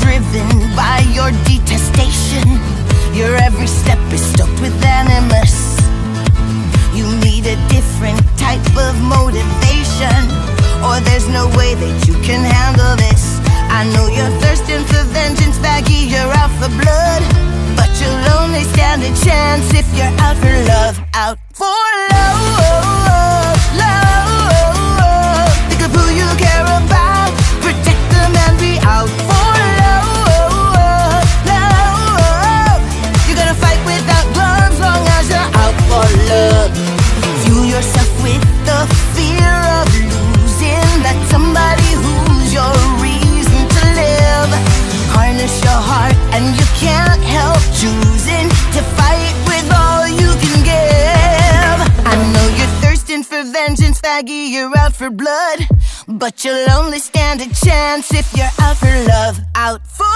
driven by your detestation. Your every step is stoked with animus. You need a different type of motivation, or there's no way that you can handle this. I know you're thirsting for vengeance, Vaggie, you're out for blood. But you'll only stand a chance if you're out for love, out for with the fear of losing somebody who's your reason to live. Harness your heart, and you can't help choosing to fight with all you can give. I know you're thirsting for vengeance, Vaggie, you're out for blood. But you'll only stand a chance if you're out for love, out for.